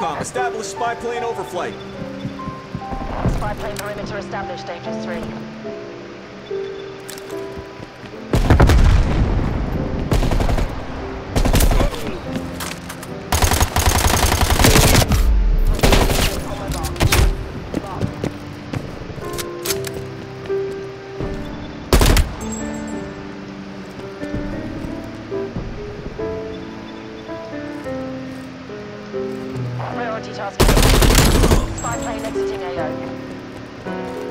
Establish spy plane overflight. Spy plane perimeter established, Aegis 3. Task. Spy plane exiting AO.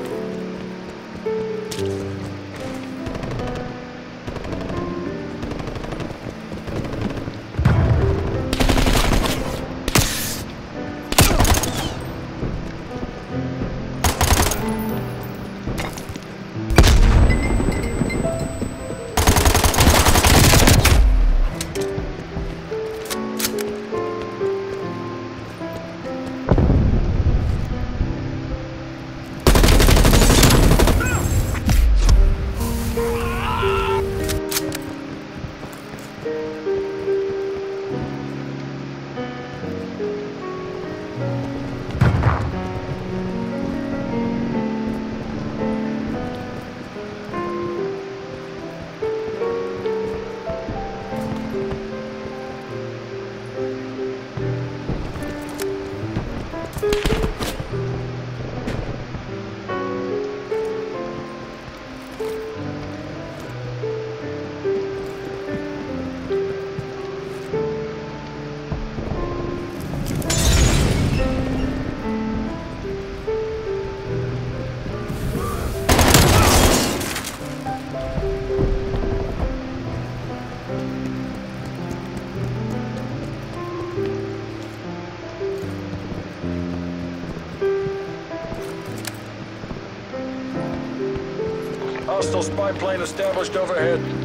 Hostile spy plane established overhead.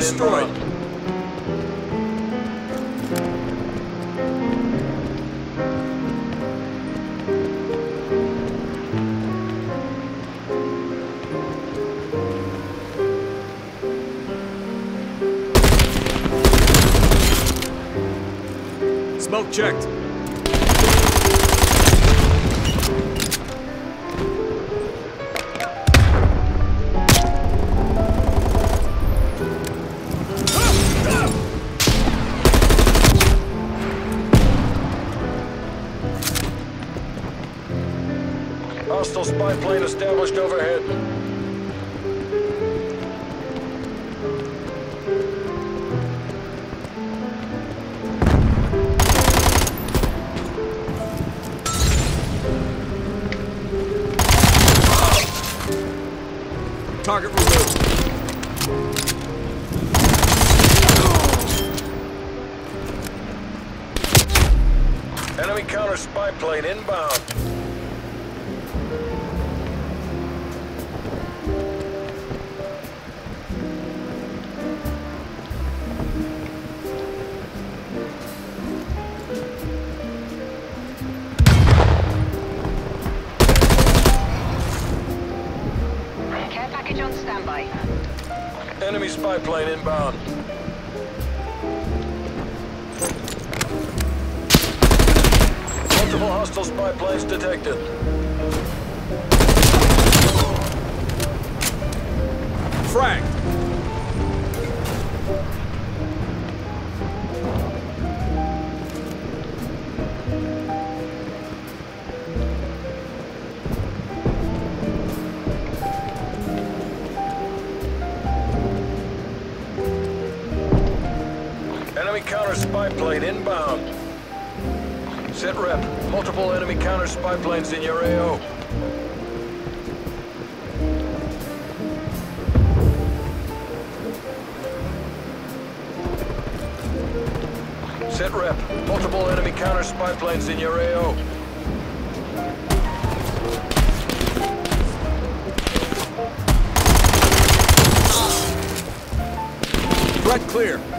Destroyed. Smoke checked. Established overhead. Target removed. Enemy counter spy plane inbound. Plane inbound. Multiple hostile spy planes detected. Plane inbound. Sit rep. Multiple enemy counter spy planes in your AO. Sit rep. Multiple enemy counter spy planes in your AO. Threat clear.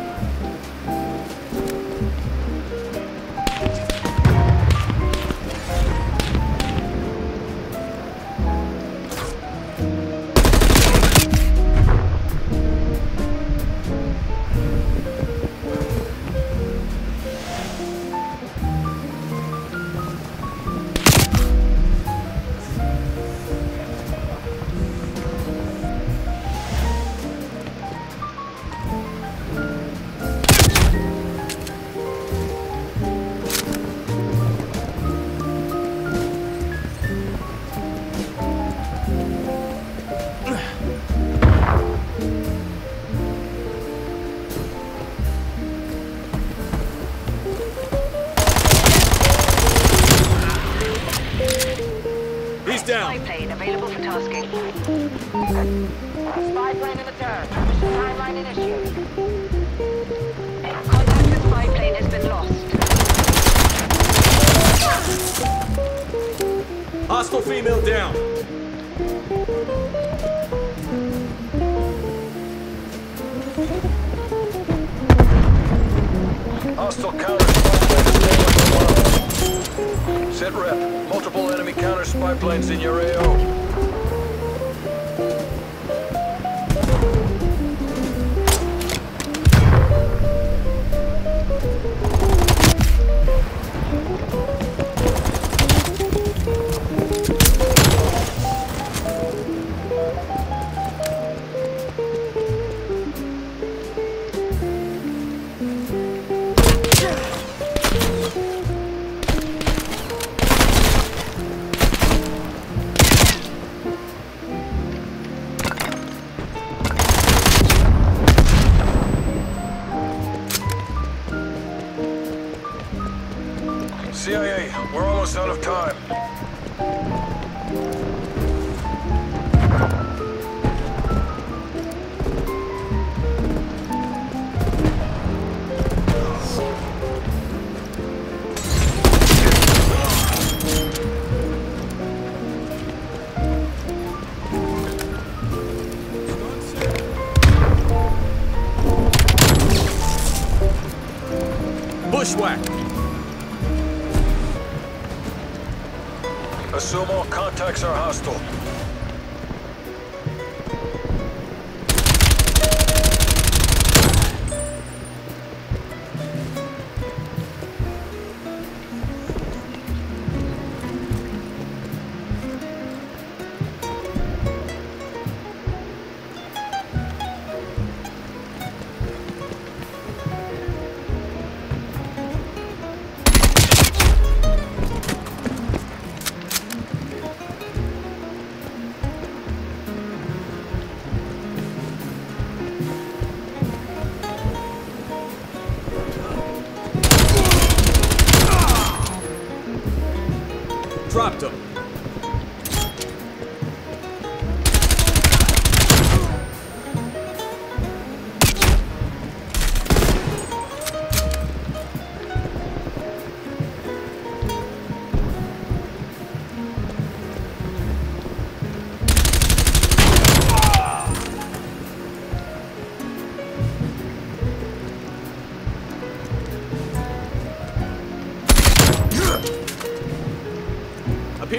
Assume all contacts are hostile.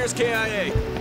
Appears KIA.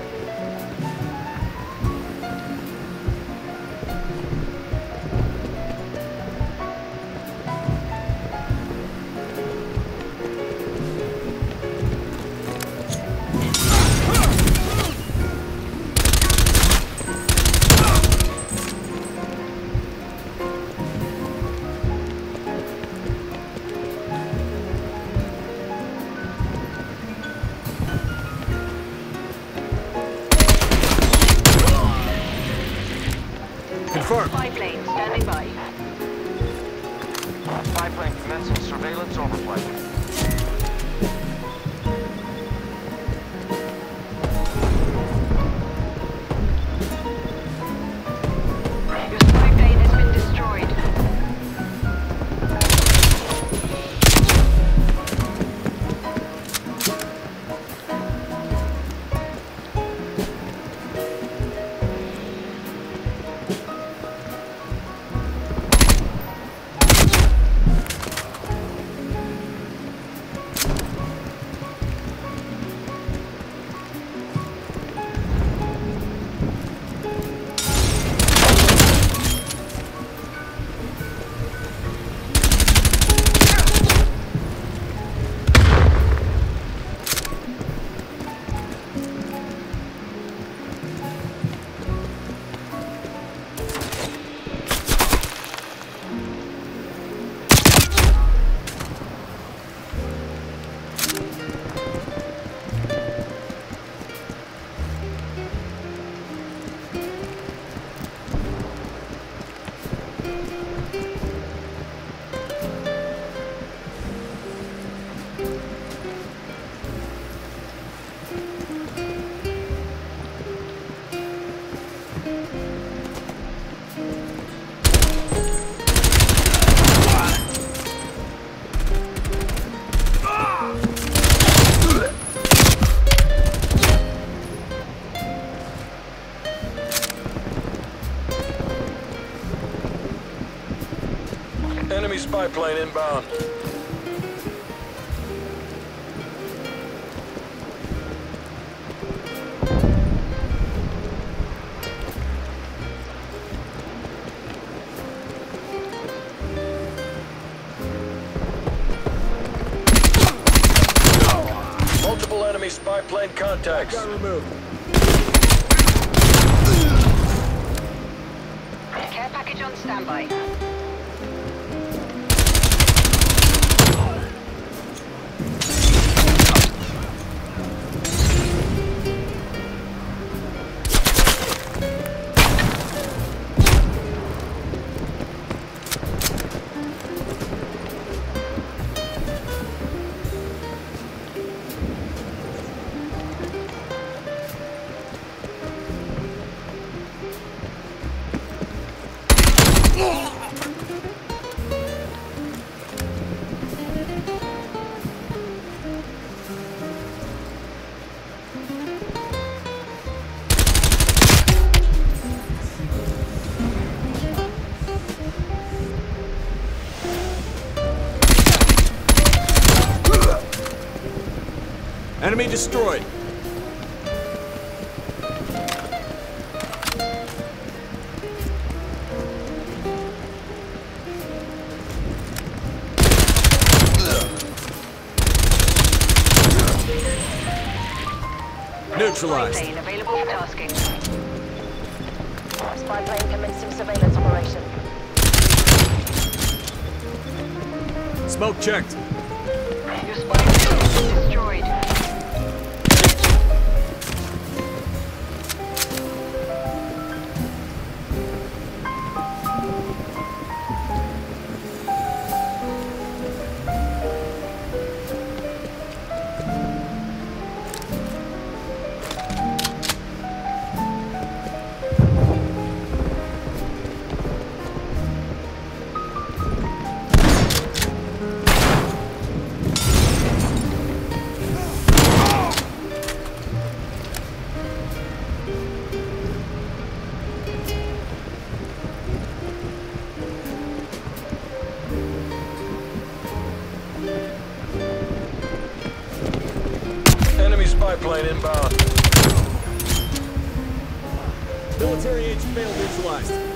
Spy plane inbound. Multiple enemy spy plane contacts. Gun removed. Care package on standby. Enemy destroyed. Spy Neutralized. plane available for tasking. Spy plane commencing surveillance operation. Smoke checked. Spy plane inbound. Military agent failed neutralized.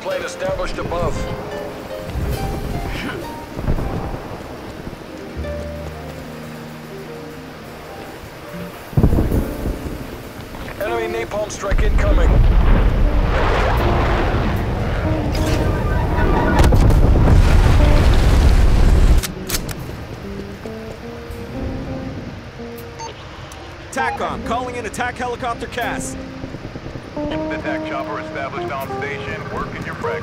Plane established above. Enemy napalm strike incoming. TACOM calling in attack helicopter CAS. The attack chopper established on station. Working your frag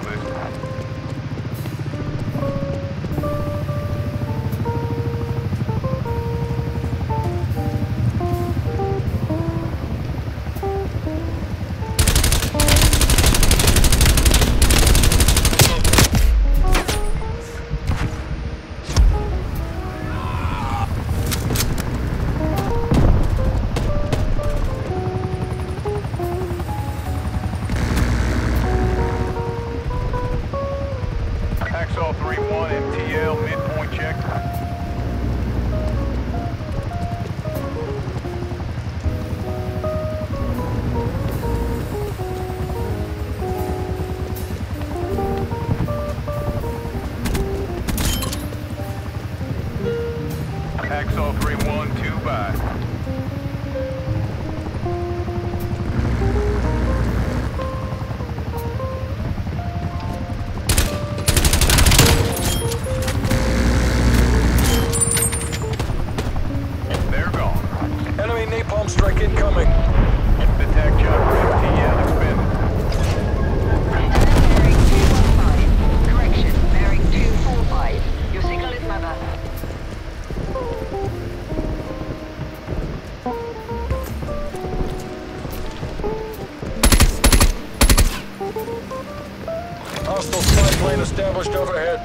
established overhead.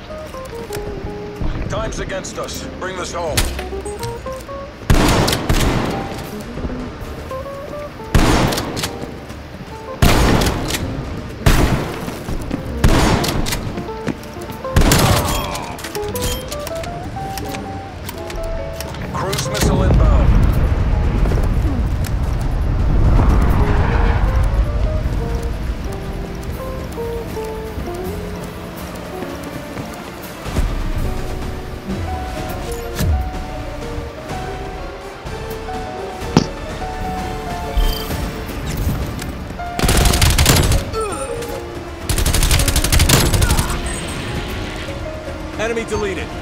Time's against us. Bring this home. Enemy deleted.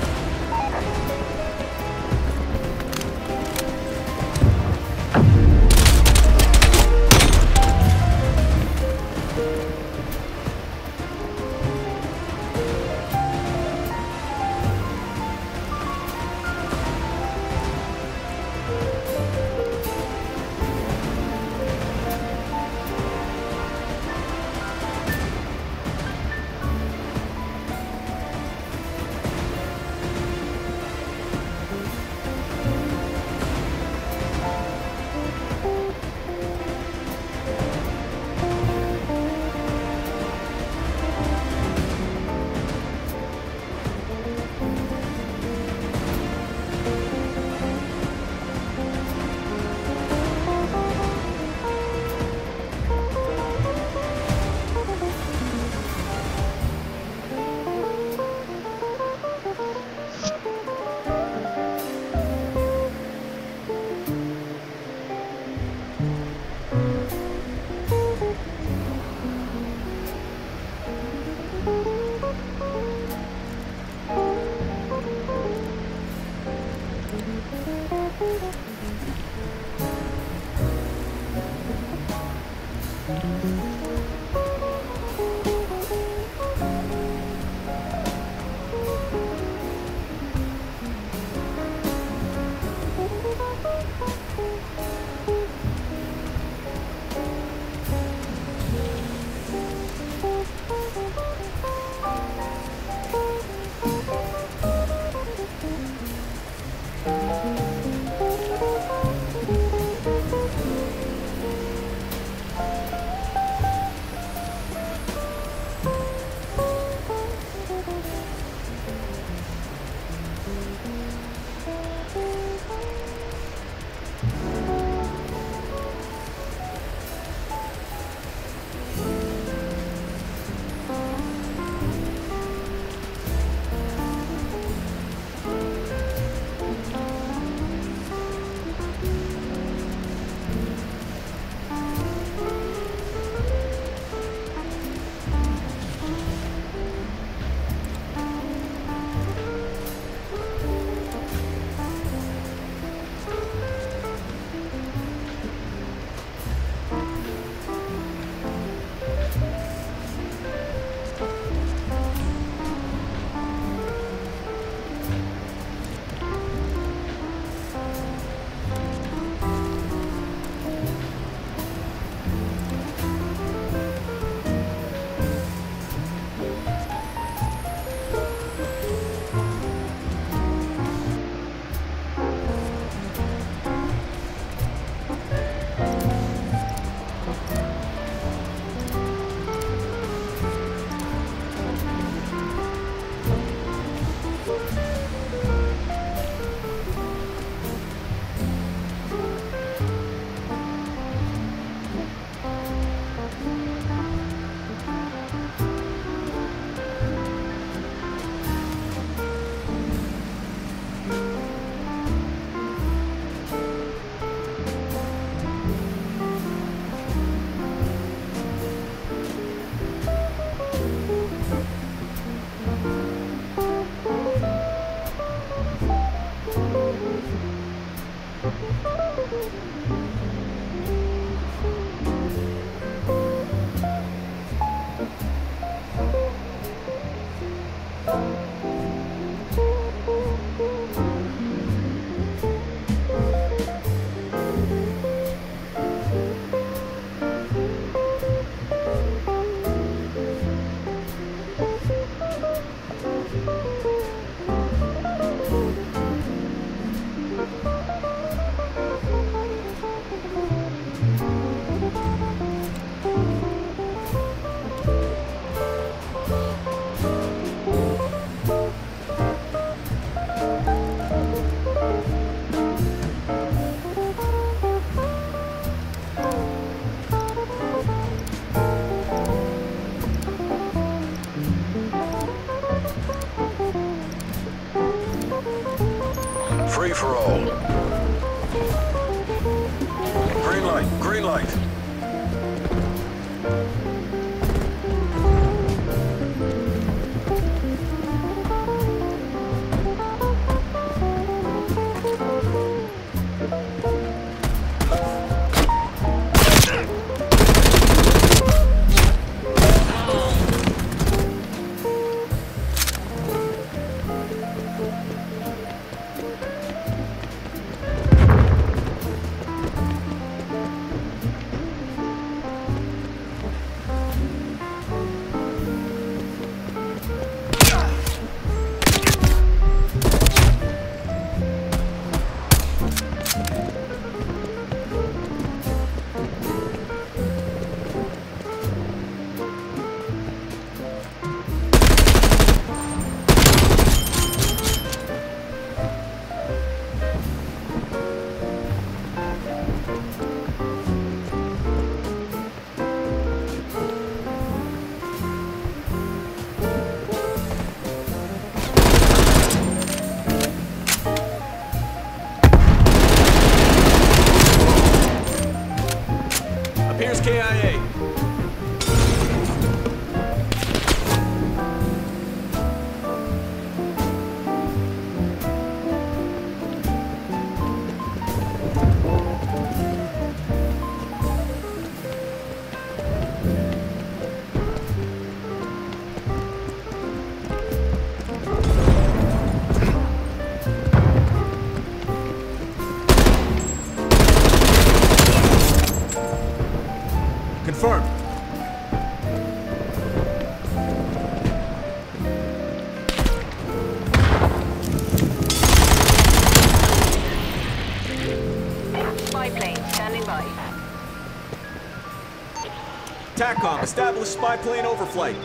Establish spy plane overflight.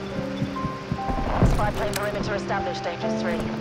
Spy plane perimeter established, Agent 3.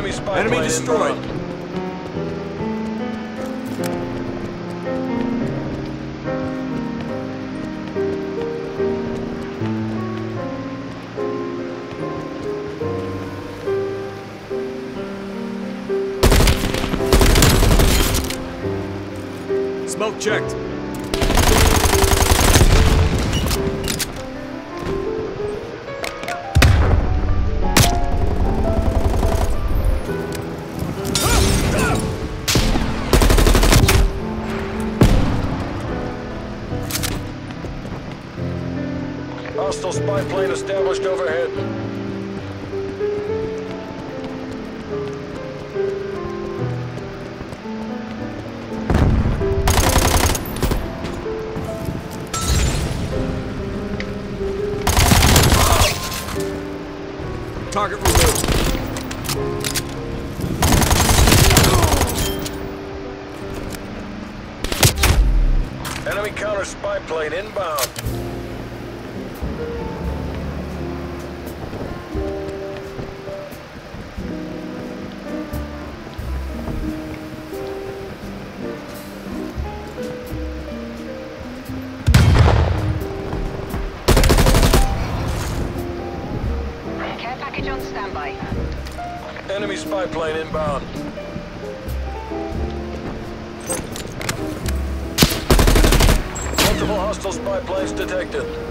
Enemy spy Enemy destroyed. Smoke checked. Target removed. Enemy counter spy plane inbound. Plane inbound. Multiple hostile spy planes detected.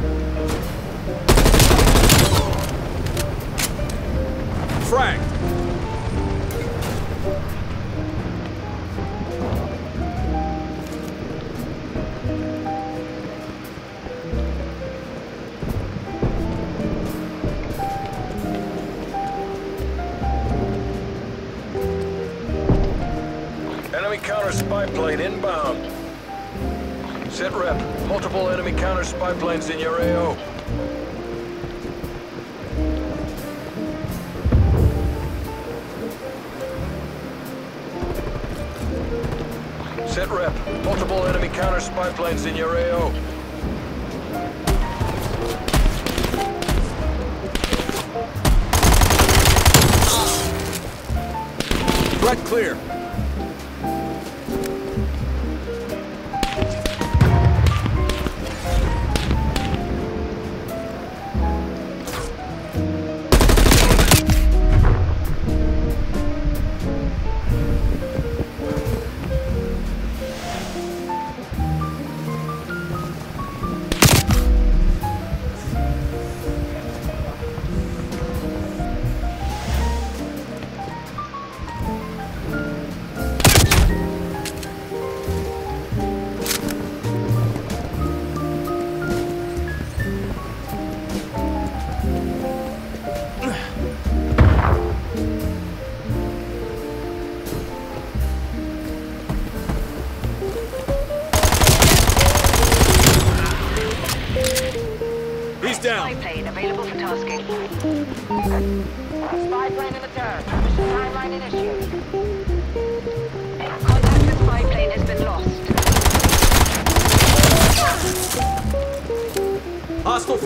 Enemy counter spy plane inbound. Sit rep. Multiple enemy counter spy planes in your AO. Sit rep. Multiple enemy counter spy planes in your AO. Threat clear.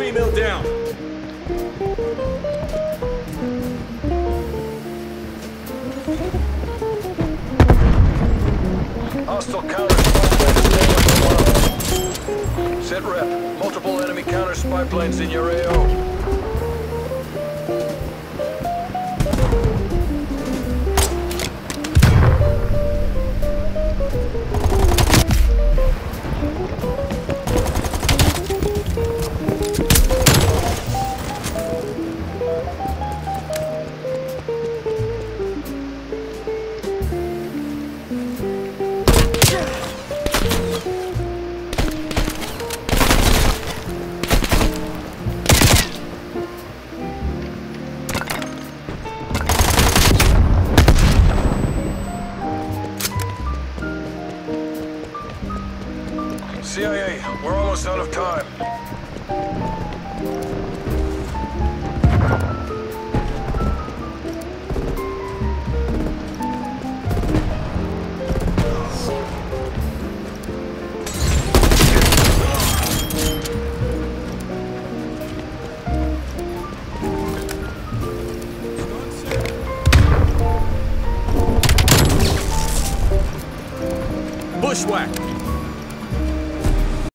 Female down. Hostile counter spy plane. Sit rep. Multiple enemy counter spy planes in your AO.